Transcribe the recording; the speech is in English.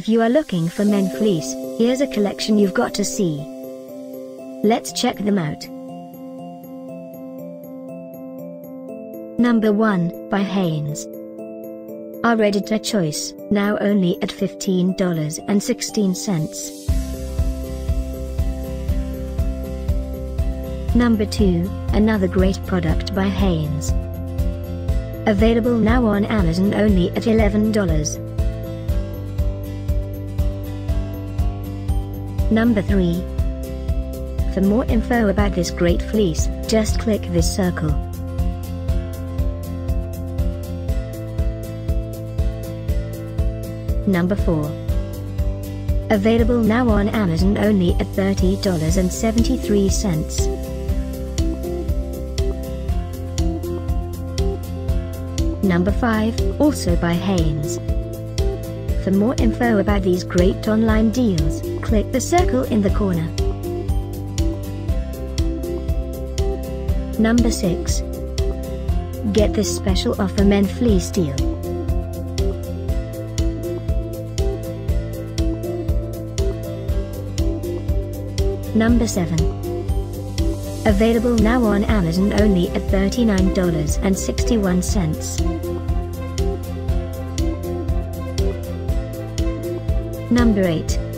If you are looking for men fleece, here's a collection you've got to see. Let's check them out. Number 1, by Hanes. Our editor choice, now only at $15.16. Number 2, another great product by Hanes. Available now on Amazon only at $11. Number 3. For more info about this great fleece, just click this circle. Number 4. Available now on Amazon only at $30.73. Number 5, also by Hanes. For more info about these great online deals, click the circle in the corner. Number 6. Get this special offer men fleece deal. Number 7. Available now on Amazon only at $39.61. Number 8.